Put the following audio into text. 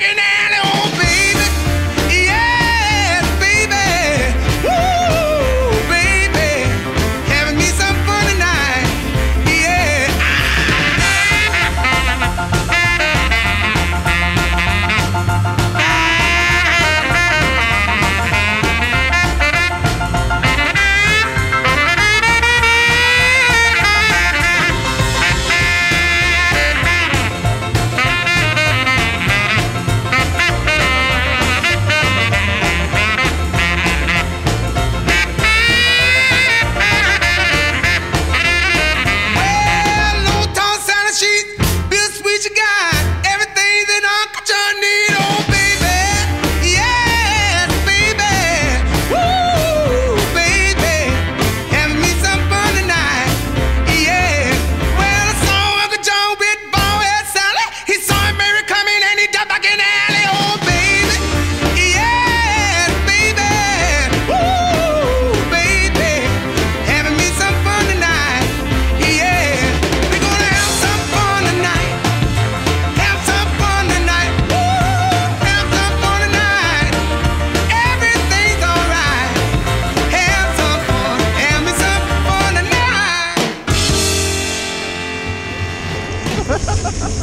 fucking